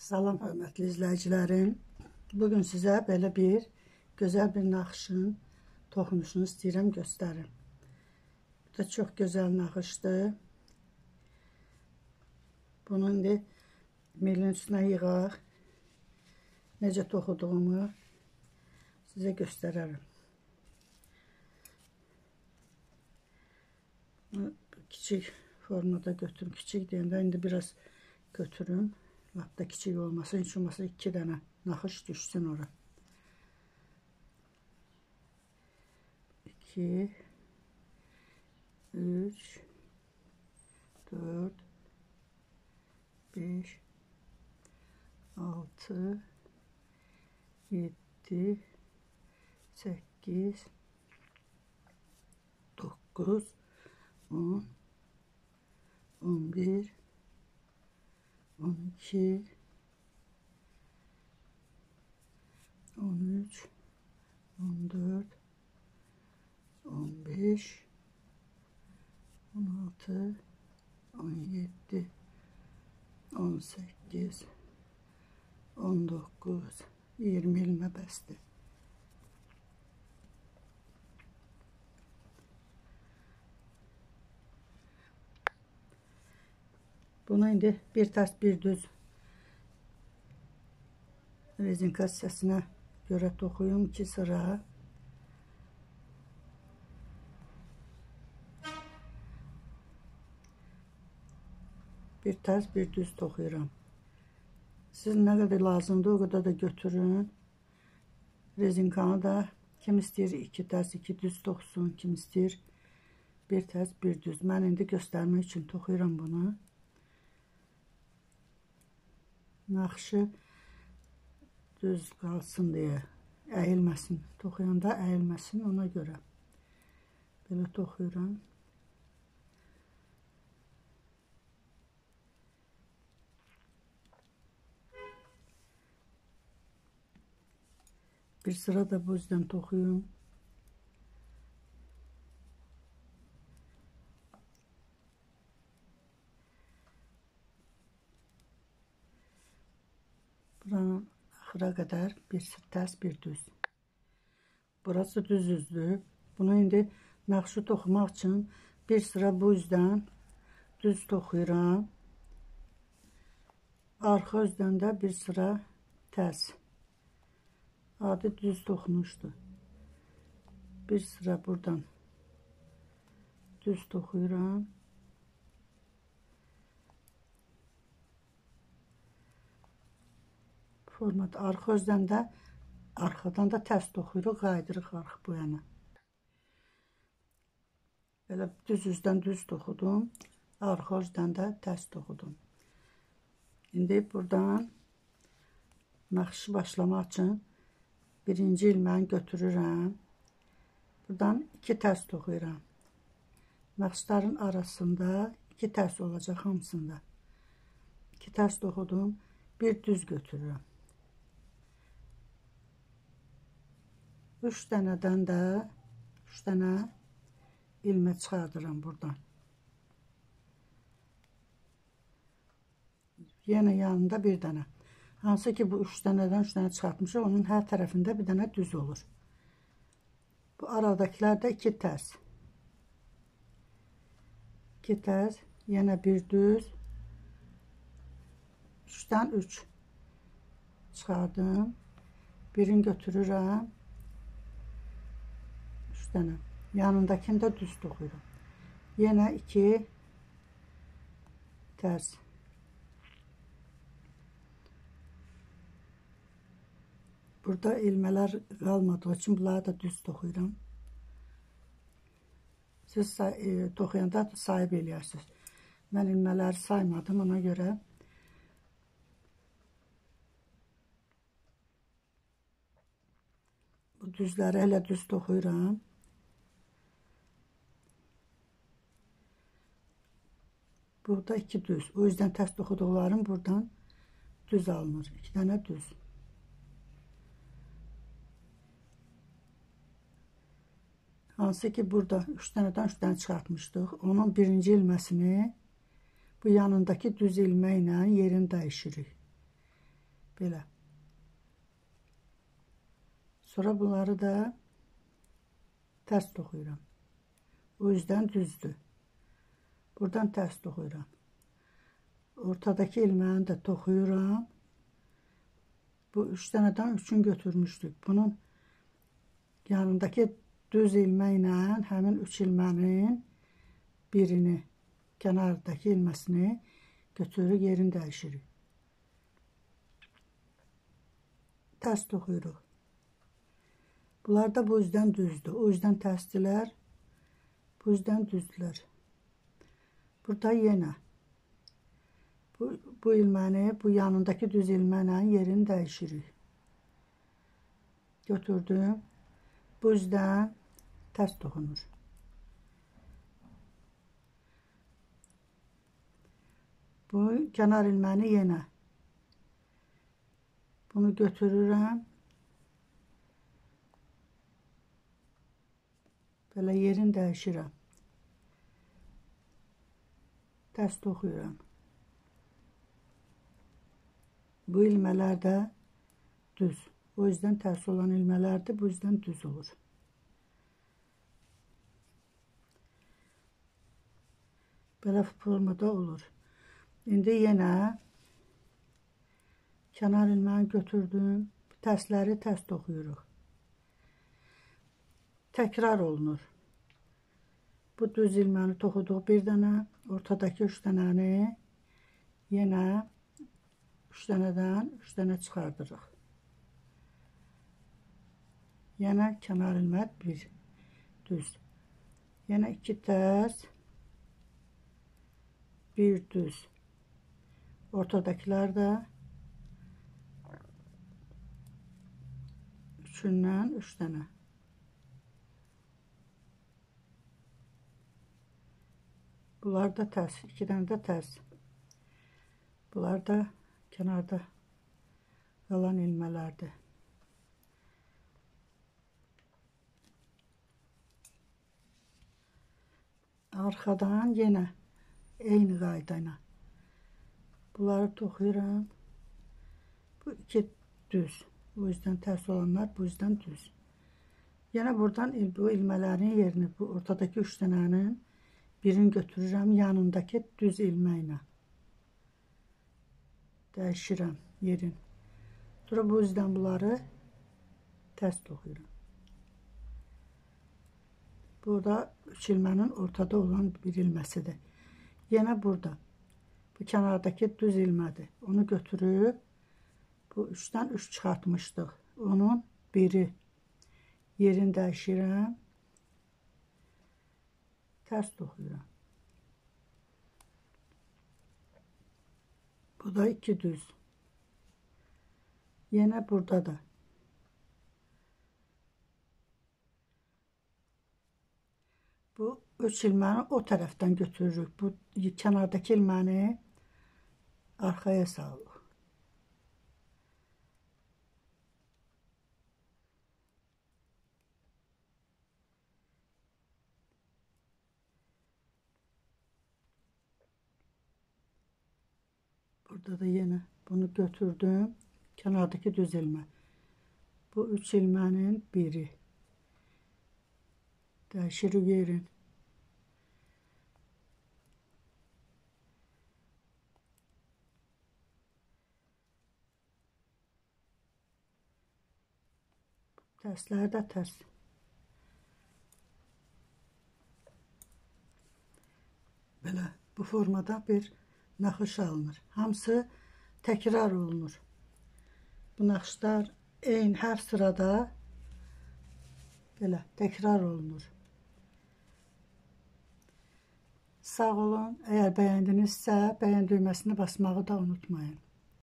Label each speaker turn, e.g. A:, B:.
A: Salam hörmətli izləyicilərim. Bugün sizə belə bir gözəl bir naxışın toxunuşunu istəyirəm göstərim. Bu da çox gözəl naxışdır. Bunu indi milin üstünə yığaq. Necə toxuduğumu sizə göstərərəm. Kiçik formada götürüm. Kiçik deyəndə indi biraz götürüm. Lap da kiçik olmasın. Hiç olmasa iki tane nakış düşsün oraya. İki, üç, dört, beş, altı, yedi, sekiz, dokuz, on, on bir, on iki on üç on dört on beş on altı on yedi on sekiz on dokuz yirmi ilme bastı. Bunu indi bir tərs bir düz rezinka hissəsinə görə toxuyum iki sıra. Bir tərs bir düz toxuyuram. Siz nə qədər lazımdır, o qədər də götürün. Rezinkanı da kim istəyir iki tərs, iki düz toxusun, kim istəyir bir tərs, bir düz. Mən indi göstərmək üçün toxuyuram bunu. Naxışı düz qalsın deyə əyilməsin. Toxuyanda əyilməsin ona görə. Belə toxuyuram. Bir sıra da bu yüzden toxuyum. Axıra qədər bir tərs, bir düz. Burası düz üzdür. Bunu indi naxşı toxumaq üçün bir sıra bu üzdən düz toxuyuram. Arxa üzdən də bir sıra tərs. Adi düz toxunuşdur. Bir sıra buradan düz toxuyuram. Format arxa özdən də arxadan da tərs toxuyuruq, qaydırıq arx bu yana. Belə düz üzdən düz toxudum, arxa özdən də tərs toxudum. İndi buradan naxışı başlamaq üçün birinci ilməni götürürəm. Buradan iki tərs toxuyuram. Naxışların arasında iki tərs olacaq hamısında. İki tərs toxudum, bir düz götürürəm. 3 dənədən də 3 dənə ilmə çıxardıram buradan. Yenə yanında bir dənə. Hansı ki bu 3 dənədən 3 dənə çıxartmışıq, onun hər tərəfində bir dənə düz olur. Bu aradakilər də 2 tərs. 2 tərs, yenə bir düz. 3-dən 3 çıxardım. Birini götürürəm dənə. Yanındakini də düz toxuyuram. Yenə 2 tərs. Burada ilmələr qalmadığı üçün bunları da düz toxuyuram. Siz say e, toxuyanda sayıb eləyərsiniz. Mən ilmələri saymadım ona görə. Bu düzləri hələ düz toxuyuram. Burada iki düz. O yüzden ters dokuduqlarım buradan düz alınır. İki tane düz. Hansı ki burada üç dənədən üç dənə çıxartmışdıq. Onun birinci ilməsini bu yanındakı düz ilməklə yerini dəyişirik. Belə. Sonra bunları da tərs toxuyuram. O yüzden düzdür. Buradan tərs toxuyuram. Ortadakı ilməni də toxuyuram. Bu üç dənədən üçün götürmüşdük. Bunun yanındakı düz ilmə ilə həmin üç ilmənin birini, kənardakı ilməsini götürürük, yerini dəyişirik. Tərs toxuyuruq. Bunlar da bu yüzden düzdür. O yüzden tərsdilər. Bu yüzden düzdülər. Burada yenə bu, bu ilməni bu yanındakı düz ilmənlə yerini dəyişirik. Götürdüm. Bu yüzden ters toxunur. Bu kənar ilməni yenə bunu götürürəm. Belə yerini dəyişirəm. Tərs toxuyuram. Bu ilmələr də düz. O yüzden ters olan ilmələrdir. Bu yüzden düz olur. Belə formada olur. İndi yenə kənar ilməni götürdüm. Tərsləri tərs toxuyuruq. Təkrar olunur. Bu düz ilməni toxuduq bir dənə. Ortadakı üç dənəni yenə üç dənədən üç dənə çıxardırıq. Yenə kənar ilmət bir düz. Yenə iki tərs bir düz. Ortadakılar da üçündən üç dənə. Bunlar da ters. iki tane de ters. Bunlar da kenarda kalan ilmelerdi. Arkadan yine aynı qaydayla bunları toxuyuram. Bu iki düz. O yüzden ters olanlar bu yüzden düz. Yine buradan bu ilmələrin yerini bu ortadaki üç dənənin birini götürürəm yanındakı düz ilmə ilə. Dəyişirəm yerin. Sonra bu üzdən bunları tərs toxuyuram. Burada üç ilmənin ortada olan bir ilməsidir. Yenə burada. Bu kənardakı düz ilmədir. Onu götürüb bu üçdən üç çıxartmışdıq. Onun biri yerini dəyişirəm. Ters toxuyuram. Bu da iki düz. Yine burada da. Bu üç ilməni o tərəfdən götürürük. Bu kənardakı ilməni arxaya salırıq. Burada da yine bunu götürdüm. Kenardaki düz ilme. Bu üç ilmenin biri. Değişir yerin. Tersler de ters. Böyle bu formada bir naxış alınır. Hamısı təkrar olunur. Bu naxışlar eyni hər sırada belə təkrar olunur. Sağ olun. Əgər bəyəndinizsə, bəyən düyməsini basmağı da unutmayın.